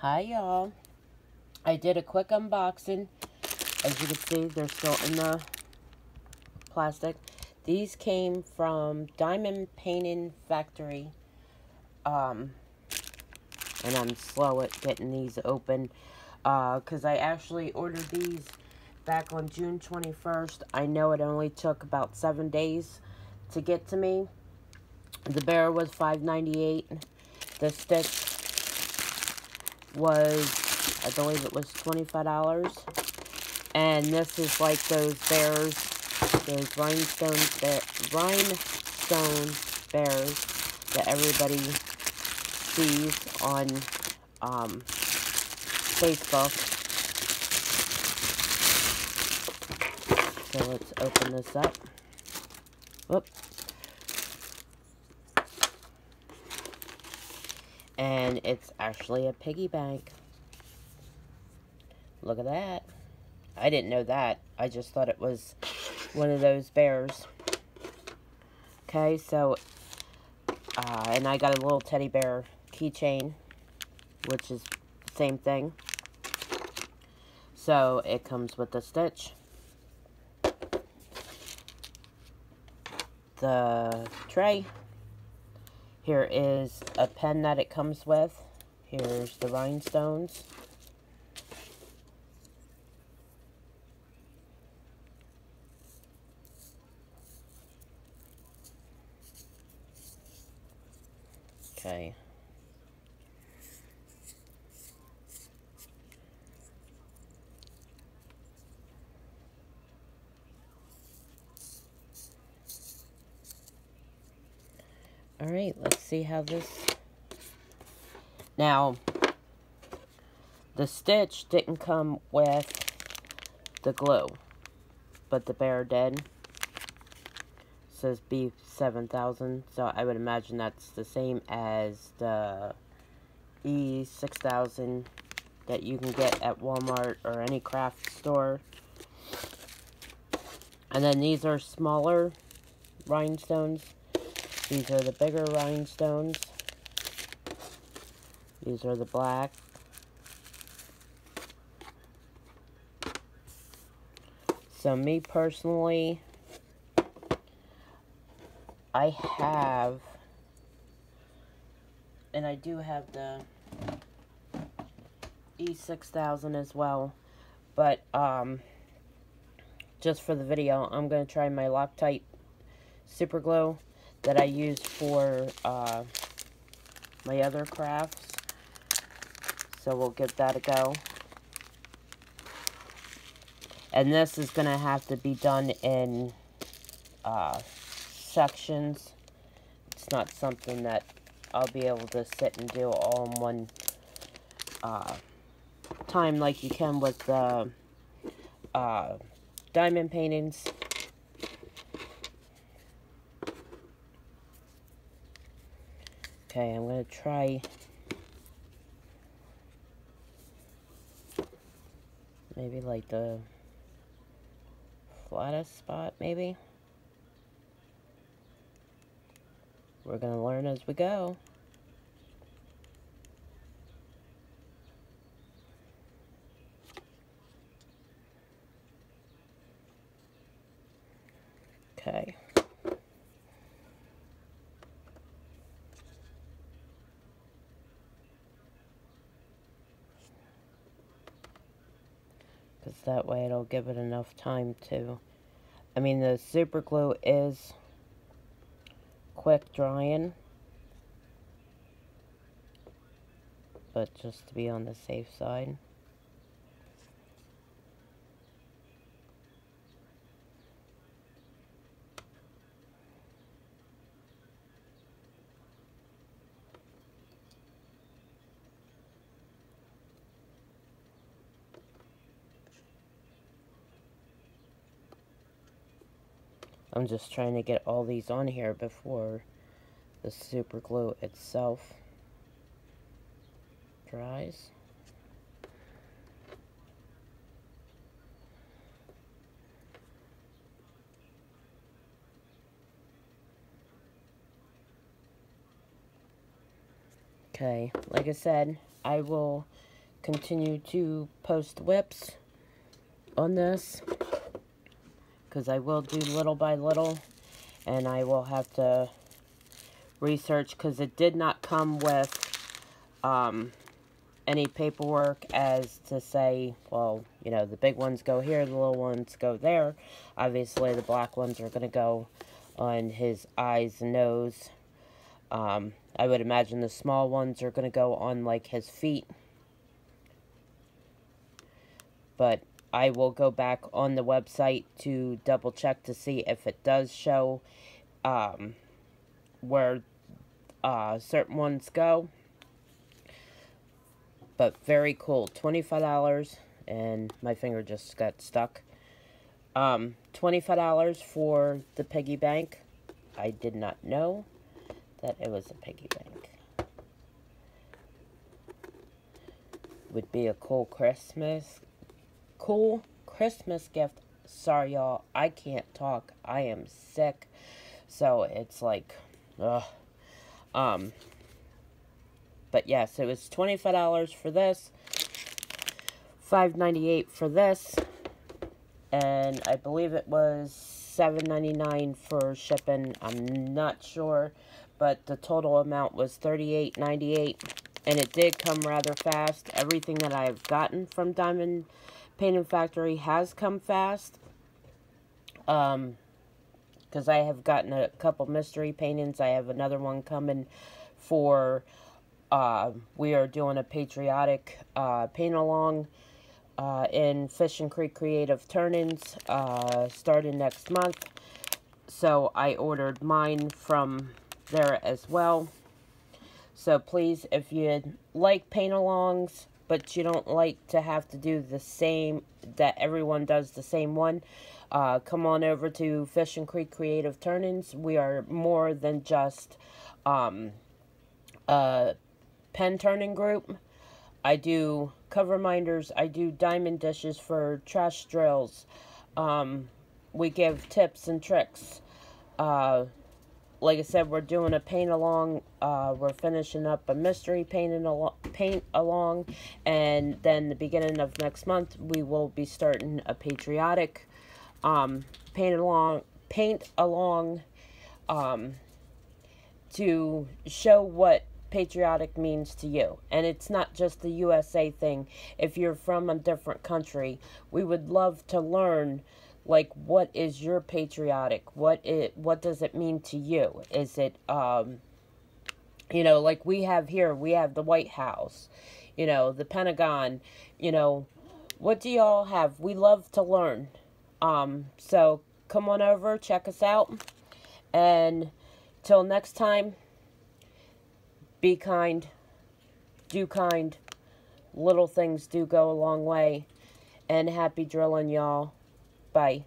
Hi, y'all. I did a quick unboxing. As you can see, they're still in the plastic. These came from Diamond Painting Factory. Um, and I'm slow at getting these open. Because uh, I actually ordered these back on June 21st. I know it only took about seven days to get to me. The bear was $5.98. The stitch was, I believe it was $25. And this is like those bears, those rhinestone, bear, rhinestone bears that everybody sees on um, Facebook. So let's open this up. Whoop. And it's actually a piggy bank. Look at that. I didn't know that. I just thought it was one of those bears. Okay, so, uh, and I got a little teddy bear keychain, which is the same thing. So, it comes with the stitch. The tray here is a pen that it comes with. Here's the rhinestones. Okay. Alright, let's see how this... Now, the stitch didn't come with the glue, but the bear did. It says B7000, so I would imagine that's the same as the E6000 that you can get at Walmart or any craft store. And then these are smaller rhinestones. These are the bigger rhinestones. These are the black. So me personally, I have, and I do have the E6000 as well, but um, just for the video, I'm going to try my Loctite Super Glue that I use for uh, my other crafts. So we'll give that a go. And this is going to have to be done in uh, sections. It's not something that I'll be able to sit and do all in one uh, time like you can with the uh, diamond paintings. Okay, I'm going to try maybe like the flattest spot, maybe. We're going to learn as we go. Okay. Because that way it'll give it enough time to, I mean the super glue is quick drying, but just to be on the safe side. I'm just trying to get all these on here before the super glue itself dries. Okay, like I said, I will continue to post WIPs on this because I will do little by little and I will have to research because it did not come with um, any paperwork as to say, well, you know, the big ones go here, the little ones go there. Obviously, the black ones are going to go on his eyes and nose. Um, I would imagine the small ones are going to go on, like, his feet. But I will go back on the website to double check to see if it does show um, where uh, certain ones go. But very cool. $25 and my finger just got stuck. Um, $25 for the piggy bank. I did not know that it was a piggy bank. Would be a cool Christmas cool Christmas gift. Sorry, y'all. I can't talk. I am sick. So it's like, ugh. Um, but yes, it was $25 for this. $5.98 for this. And I believe it was $7.99 for shipping. I'm not sure. But the total amount was $38.98. And it did come rather fast. Everything that I've gotten from Diamond Painting Factory has come fast. Um, because I have gotten a couple mystery paintings. I have another one coming for, uh, we are doing a patriotic uh, paint along uh, in Fishing Creek Creative Turnings uh, starting next month. So I ordered mine from there as well. So please, if you like paint alongs, but you don't like to have to do the same, that everyone does the same one, uh, come on over to Fishing Creek Creative Turnings. We are more than just um, a pen turning group. I do cover minders. I do diamond dishes for trash drills. Um, we give tips and tricks. Uh, like I said, we're doing a paint along. Uh, we're finishing up a mystery painting al paint along, and then the beginning of next month we will be starting a patriotic um, paint along, paint along, um, to show what patriotic means to you. And it's not just the USA thing. If you're from a different country, we would love to learn like what is your patriotic? What it what does it mean to you? Is it um you know, like we have here, we have the White House, you know, the Pentagon, you know, what do y'all have? We love to learn. Um, so come on over, check us out. And till next time, be kind, do kind. Little things do go a long way. And happy drilling, y'all. Bye.